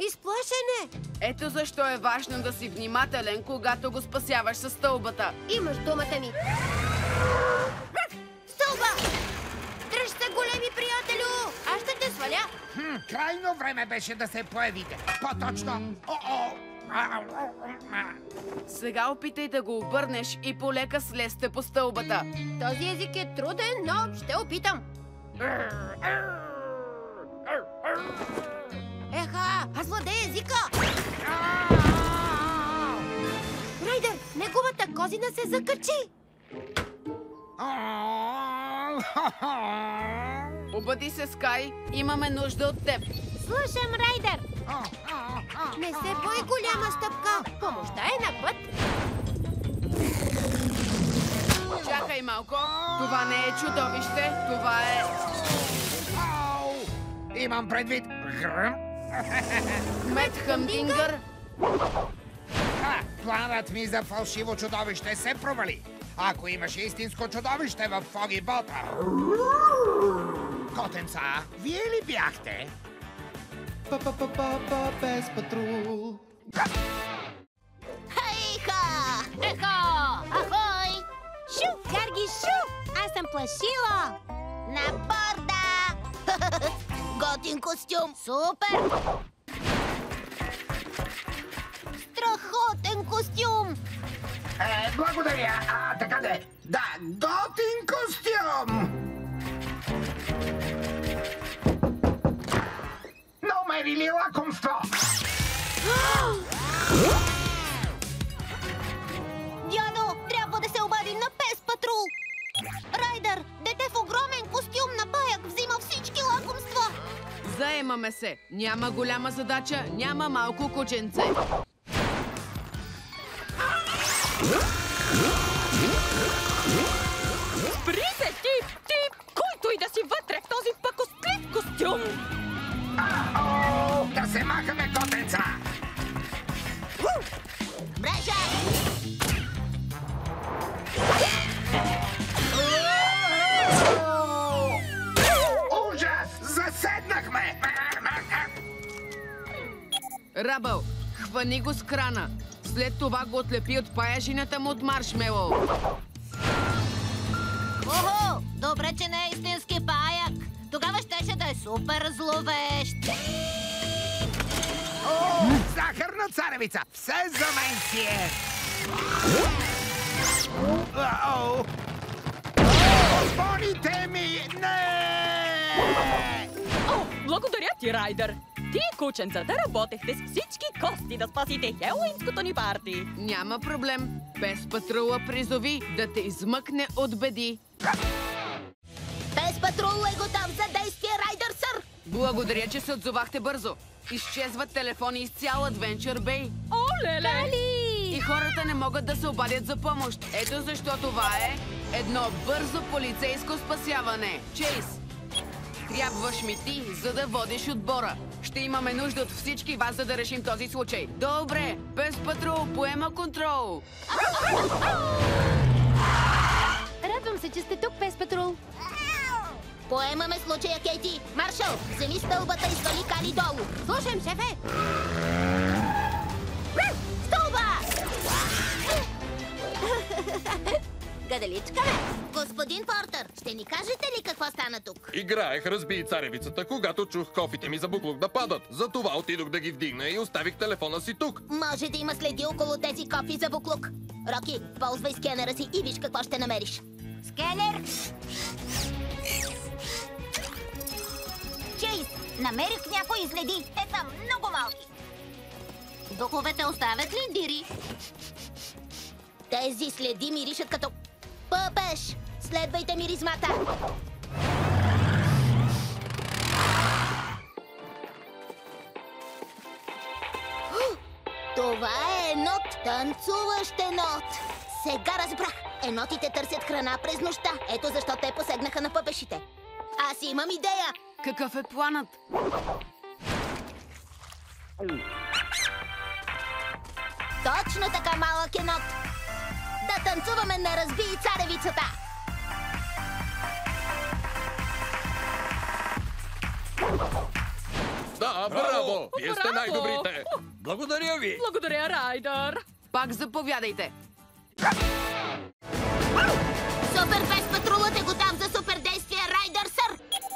Изплашене! Ето защо е важно да си внимателен, когато го спасяваш със стълбата. Имаш думата ми. Стълба! Дръж се, големи приятелю! Аз ще те сваля! Хм, крайно време беше да се появите. По-точно... Сега опитай да го обърнеш и полека слезте по стълбата. Този език е труден, но ще опитам. Еха, аз владея езика! Райдер, неговата козина се закачи! Обади се, Скай. Имаме нужда от теб. Слушам, Райдер! Не се бой, голяма стъпка! Помощта е на път! Чакай малко. Това не е чудовище. Това е... Ау! Имам предвид... Гръм. Мет Хамдингър. Ха, планът ми за фалшиво чудовище се провали. Ако имаше истинско чудовище в Фоги Бота... Котенца, вие ли бяхте? Па-па-па-па, без патрул. Ейха! Ехо! Ахой! Шу, Гарги, шу! Аз съм плашила! На борда! (laughs) Готин костюм! Супер! Костюм! Е, благодаря. А, така де. Да, готин костюм! Намерили лакомство! Дядо, трябва да се обадим на пес патрул! Райдер, дете в огромен костюм на паяк взима всички лакомства! Заемаме се. Няма голяма задача, няма малко кученце. Спри се, ти! Ти! Който и да си вътре в този пакостлив костюм! Да се махаме, котенца! Мрежа! Ужас! Заседнахме! Рабъл, хвани го с крана. След това го отлепи от паяжината му от маршмелоу. Охо! Добре, че не е истински паяк! Тогава щеше да е супер зловещ! О, захарна царевица! Все за мен си е! Ау! Боните ми! Не! О, благодаря ти, Райдер! Ти и кученцата работехте с всички кости да спасите хелоуинското ни парти. Няма проблем. Без патрула призови да те измъкне от беди. Пес патрул е готов за действие, Райдер, сър! Благодаря, че се отзовахте бързо. Изчезват телефони из цял Адвенчър Бей. О, леле! И хората не могат да се обадят за помощ. Ето защо това е едно бързо полицейско спасяване. Чейз, трябваш ми ти, за да водиш отбора. Ще имаме нужда от всички вас, за да решим този случай. Добре, без патрул поема контрол. Радвам се, че сте тук, Пес Патрул. Поемаме случая, Кейти. Маршал, вземи стълбата и свали Кали долу. Слушам, шефе. Стълба! Гаделичка! Господин Портър, ще ни кажете ли какво стана тук? Играех разби царевицата, когато чух кофите ми за буклук да падат. Затова отидох да ги вдигна и оставих телефона си тук. Може да има следи около тези кофи за буклук. Роки, ползвай скенера си и виж какво ще намериш. Скенер! Чейз, намерих някои следи. Те са много малки. Духовете оставят ли дири? Тези следи миришат като пъпеш. Следвайте миризмата. Това е енот, танцуващ енот. Сега разбрах. Енотите търсят храна през нощта. Ето защо те посегнаха на пъпешите. Аз имам идея. Какъв е планът? Точно така, малък енот. Да танцуваме на разби царевицата. Да, браво! Вие сте Браво! най-добрите! Благодаря ви! Благодаря, Райдър! Пак заповядайте. Супер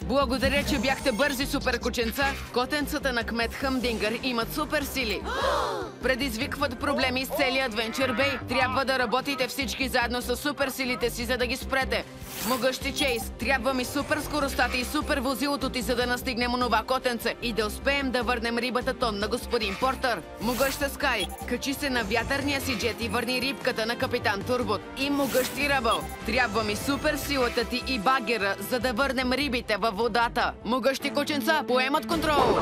Благодаря, че бяхте бързи, супер кученца. Котенцата на кмет Хъмдингър имат супер сили. (gasps) Предизвикват проблеми с целия Адвенчър Бей. Трябва да работите всички заедно с супер силите си, за да ги спрете. Могъщи Чейз, трябва ми супер скоростта и супер возилото ти, за да настигнем онова котенце и да успеем да върнем рибата тон на господин Портър. Могъща Скай, качи се на вятърния си джет и върни рибката на капитан Турбот. И могъщи Ръбъл, трябва ми супер силата ти и багера, за да върнем рибите във водата. Могъщи кученца, поемат контрол.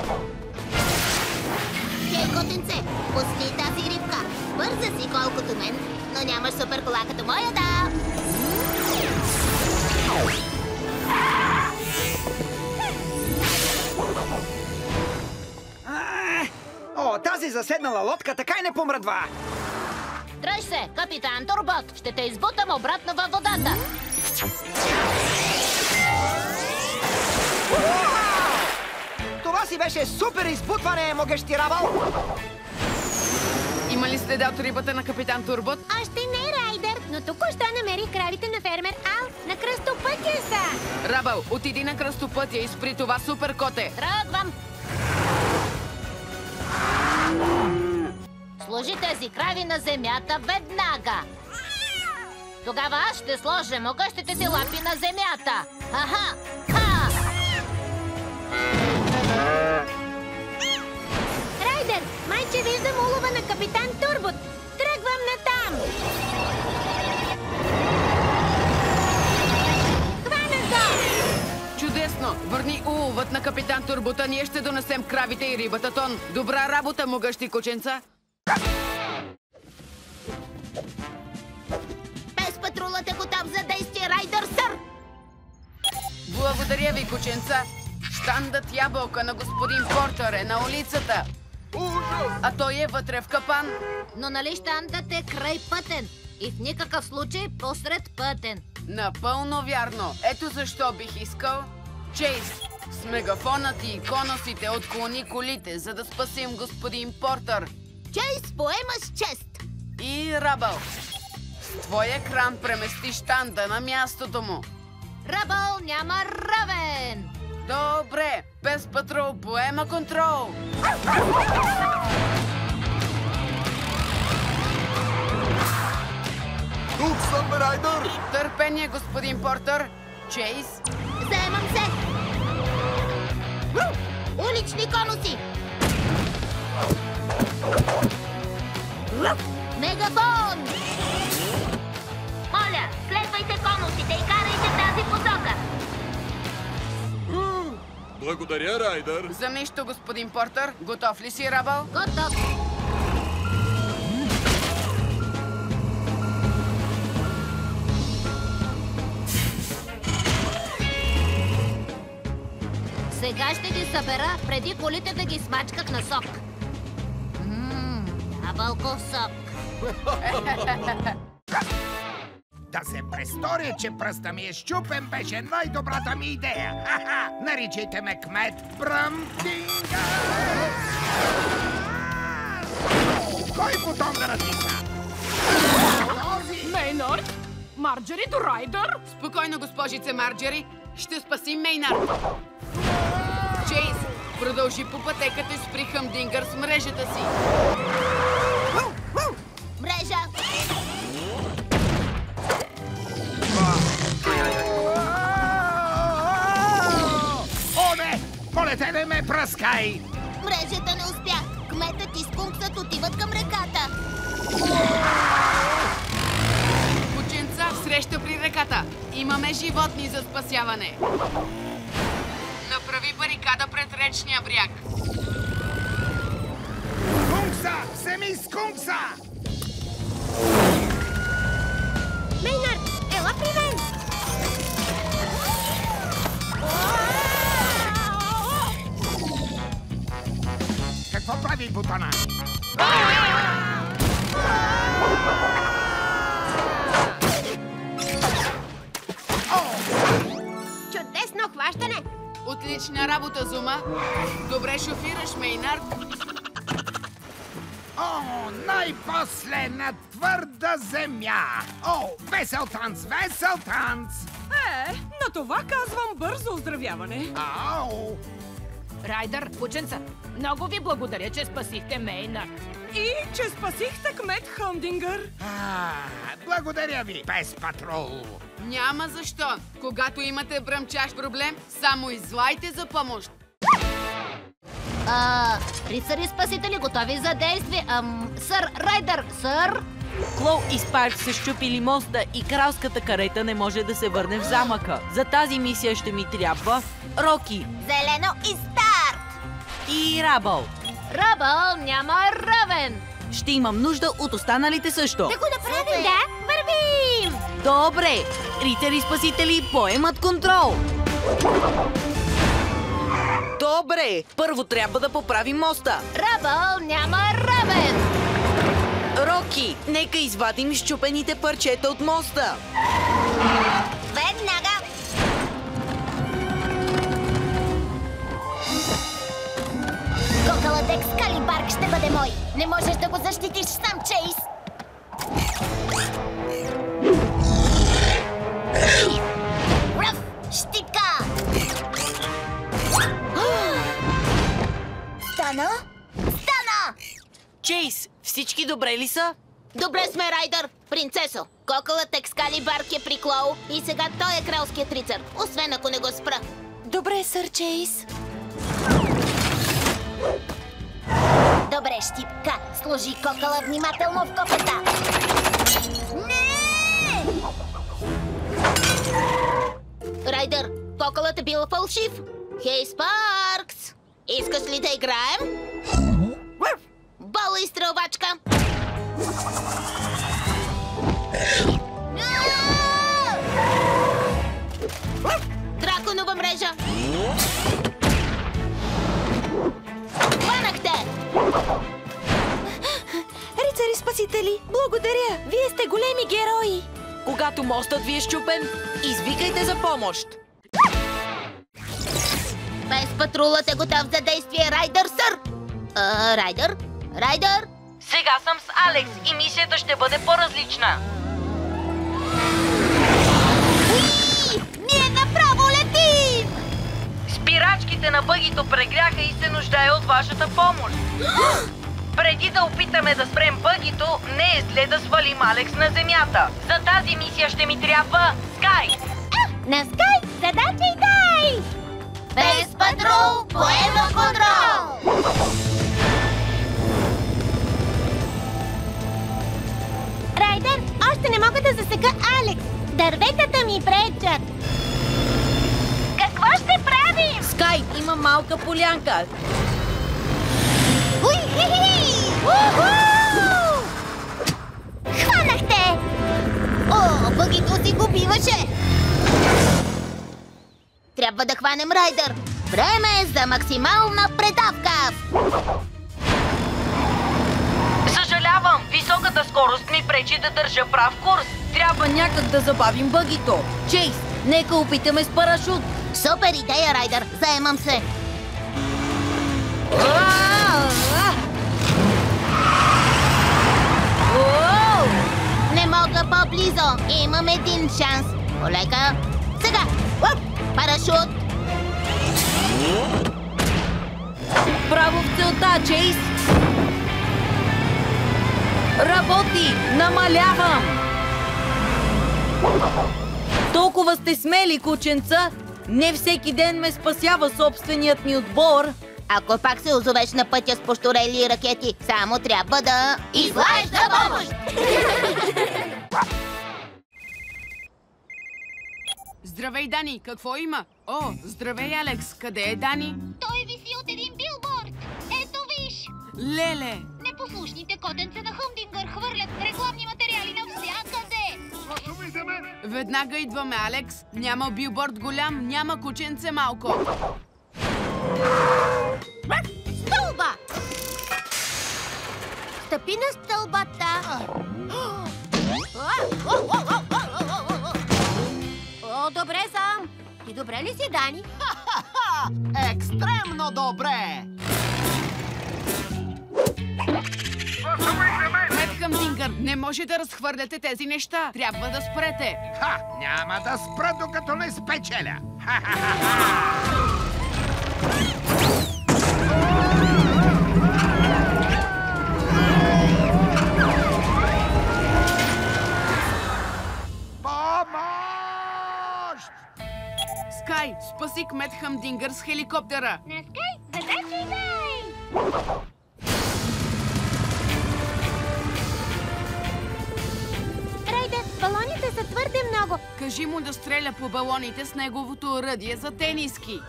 Хей, котенце, пусни тази рибка. Бърза си колкото мен, но нямаш супер кола като моята. О, тази заседнала лодка така и не помръдва. Дръж се, капитан Турбот. Ще те избутам обратно във водата. Това си беше супер избутване, могещи рабъл. Има ли следа от рибата на капитан Турбот? Още не, Райдър, но току-що намерих кравите на фермер Ал. На кръстопътя са. Рабъл, отиди на кръстопътя и спри това супер коте. Тръгвам. Сложи тези крави на земята веднага. Тогава аз ще сложа могъщите си лапи на земята. Аха! Ха! Райдър, майче виждам улова на капитан Турбот. Тръгвам натам. Хвана го! Чудесно! Върни уловът на капитан Турбота, ние ще донесем кравите и рибата тон. Добра работа, могъщи кученца! Без патрулът е готов за действие, Райдър Сър! Благодаря ви, кученца! Штандът ябълка на господин Портър е на улицата. А той е вътре в капан. Но нали щандът е край пътен и в никакъв случай посред пътен. Напълно вярно. Ето защо бих искал Чейз с мегафонът и конусите отклони колите, за да спасим господин Портър. Чейз, поема с чест. И Рабъл. С твоя кран премести штанда на мястото му. Ръбъл няма равен! Добре, без патрул поема контрол. Тук съм, Райдър! Търпение, господин Портър. Чейз. Заемам се! Улични конуси! Мегафон! Моля, следвайте конусите и карайте Благодаря, Райдър! За нищо, господин Портър. Готов ли си, Рабъл? Готов! Сега ще ги събера, преди колите да ги смачкат на сок. Ммм, ябълков сок. (laughs) Да се престоря, че пръста ми е щупен, беше най-добрата ми идея. Ха-ха! Наричайте ме кмет Бръмтинга! Кой бутон да натисна? Мейнард? Марджери до Райдър? Спокойно, госпожице Марджери. Ще спасим Мейнард. Чейз, продължи по пътеката и спри Хъмдингър с мрежата си. Мрежа! Моля те, не ме пръскай! Мрежата не успях. Кметът и скунксът отиват към реката. Кученца, среща при реката. Имаме животни за спасяване. Направи барикада пред речния бряг. Скункса! Вземи скункса! Мейнард, ела при мен! Какво прави бутона? Чудесно хващане! Отлична работа, Зума. Добре шофираш, Мейнард. О, най-после на твърда земя! О, весел танц, весел танц! Е, на това казвам бързо оздравяване. Ау! Райдър, кученца, много ви благодаря, че спасихте Мейна. И че спасихте кмет Хъмдингър. А, благодаря ви, пес патрол! Няма защо. Когато имате бръмчащ проблем, само излайте за помощ. А, рицари спасители готови за действие. Ам, сър Райдър, сър! Клоу и Спарк са щупили моста и кралската карета не може да се върне в замъка. За тази мисия ще ми трябва Роки Зелено и старт! И Рабъл. Ръбъл няма равен! Ще имам нужда от останалите също. Да го направим! Да, вървим! Добре, рицари спасители поемат контрол. Добре, първо трябва да поправим моста. Ръбъл няма равен! Роки, нека извадим щупените парчета от моста. Веднага! Кокалът Екскалибарк ще бъде мой! Не можеш да го защитиш сам, Чейз! Ръв! Щитка! Стана? Стана! Чейз, всички добре ли са? Добре сме, Райдър! Принцесо, кокалът Екскалибарк е при Клоу и сега той е кралският рицар, освен ако не го спра. Добре, сър Чейз. Добре, щипка, сложи кокала внимателно в кофата. Не! Райдър, кокалът е бил фалшив. Хей, Спаркс! Искаш ли да играем? Бола и стрелвачка! Рицари спасители, благодаря! Вие сте големи герои! Когато мостът ви е щупен, извикайте за помощ. Без патрулът е готов за действие, Райдър, сър! А, Райдър? Райдър? Сега съм с Алекс и мисията ще бъде по-различна. Ние направо летим! Спирачките на бъгито прегряха и се нуждае от вашата помощ. Преди да опитаме да спрем бъгито, не е зле да свалим Алекс на земята. За тази мисия ще ми трябва Скай. На Скай задача и дай! Без патрул поема контрол! Райдър, още не мога да засека Алекс. Дърветата ми пречат. Какво ще правим? Скай, има малка полянка. Уй, хе-хе! Уху! Хванахте! О, бъгито си го биваше! Трябва да хванем Райдър. Време е за максимална предавка! Съжалявам, високата скорост ми пречи да държа прав курс. Трябва някак да забавим бъгито. Чейз, нека опитаме с парашут. Супер идея, Райдър! Заемам се! Не мога по-близо! Имам един шанс! Полека! Сега! Парашут! Право в целта, Чейз! Работи! Намалявам! Толкова сте смели, кученца! Не всеки ден ме спасява собственият ми отбор. Ако пак се озовеш на пътя с пощурели и ракети, само трябва да... Излаеш за помощ! (laughs) Здравей, Дани! Какво има? О, здравей, Алекс! Къде е Дани? Той виси от един билборд. Ето виж! Леле! Непослушните котенца на Хумдингър хвърлят рекламни материали. Веднага идваме, Алекс. Няма билборд голям, няма кученце малко. Стълба! Стъпи на стълбата. О, добре съм. Ти добре ли си, Дани? (laughs) Екстремно добре! Мед Хамдингър, не може да разхвърляте тези неща. Трябва да спрете. Ха! Няма да спра, докато не спечеля! Помощ! Скай, спаси кмет Хамдингър с хеликоптера. На Скай, задача дай! Балоните са твърде много. Кажи му да стреля по балоните с неговото оръдие за тениски.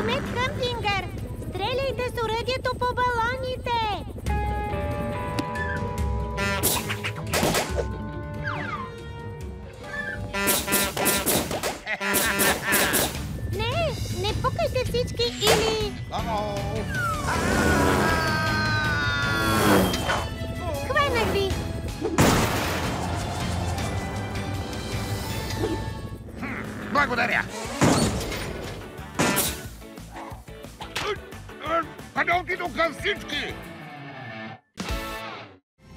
Кмет Хъмфингър, стреляйте с оръдието по балоните. Не, не пукайте всички или... Хванах ви! Благодаря! Падолки до към всички!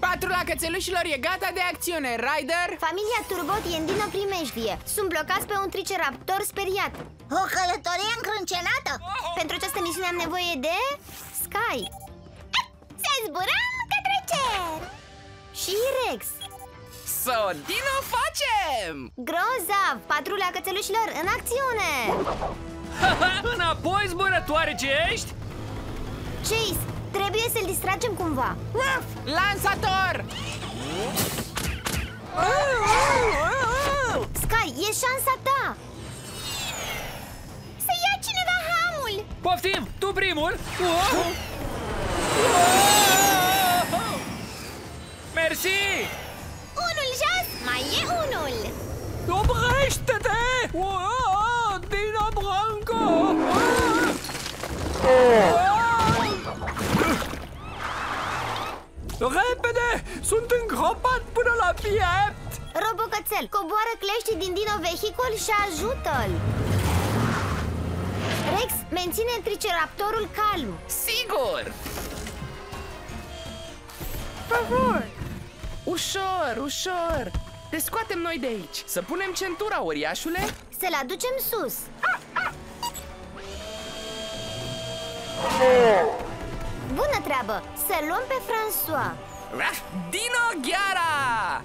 Patrula cățelușilor e gata de acțiune, Ryder! Familia Turbot e în dină primejdie. Sunt blocați pe un triceraptor speriat. O călătorie încrâncenată! Pentru această misiune am nevoie de... Sky. Să zburăm către cer! Și Rex. Să dino facem! Grozav! Patrula cățelușilor în acțiune! (laughs) Înapoi, zburătoare ce ești? Chase, trebuie să-l distragem cumva. Lansator! Sky, e șansa ta! Să ia cineva hamul! Poftim, tu primul! Mersi! Unul jos, mai e unul! Oprește-te! Dina Branco! Repede! Sunt îngropat până la piept! Robocățel, coboară cleștii din dino vehicul și ajută-l! Rex, menține triceraptorul calm! Sigur! Favor! Ușor, ușor! Te scoatem noi de aici. Să punem centura, uriașule? Să-l aducem sus! Bună treabă! Să luăm pe François! Ah, Dino Ghiara!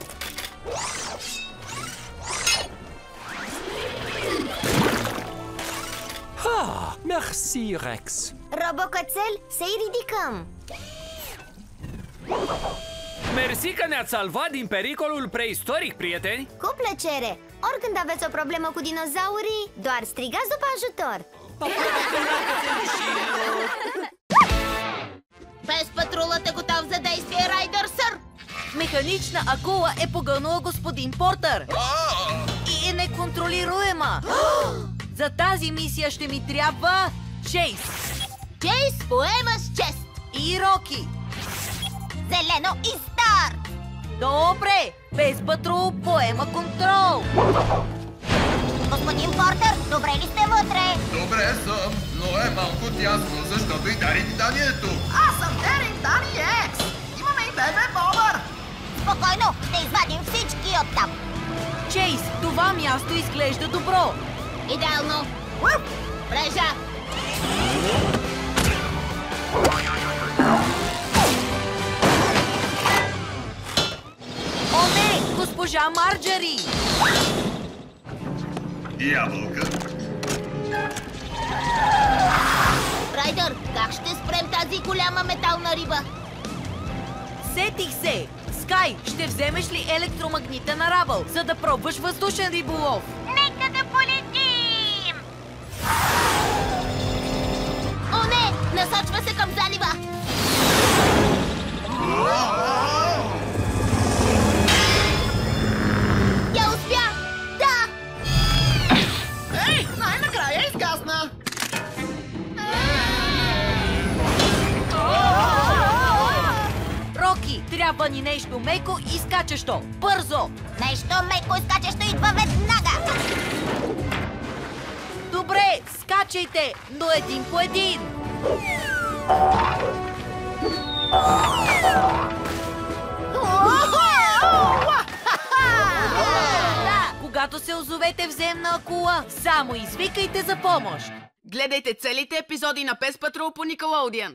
Ah, merci, Rex. Robocățel, să-i ridicăm! Mersi că ne-ați salvat din pericolul preistoric, prieteni! Cu plăcere! Oricând aveți o problemă cu dinozaurii, doar strigați după ajutor! Без патрулът е готов за действие, Райдър, сър! Механична акула е погълнала господин Портър! И е неконтролируема! За тази мисия ще ми трябва Чейс! Чейс поема с чест! И Роки! Зелено и стар! Добре! Без патрул поема контрол! Господин Портер, добре ли сте вътре? Добре съм, но е малко тясно, защото и Дарин Дани е тук. Аз съм Дерин Дани Екс! Имаме и бебе Бобър! Спокойно, ще извадим всички оттам! Чейс, това място изглежда добро! Идеално! Мрежа! О, Госпожа Марджари! Ябълка. Райдър, как ще спрем тази голяма метална риба? Сетих се! Скай, ще вземеш ли електромагнитен арабъл, за да пробваш въздушен риболов? Нека да полетим! О, не! Насочва се към залива! Трябва ни нещо меко и скачащо. Бързо! Нещо меко и скачащо идва веднага! Добре, скачайте, но един по един. Когато се озовете в земна акула, само извикайте за помощ. Гледайте целите епизоди на Пес Патрул по Никелоудиан.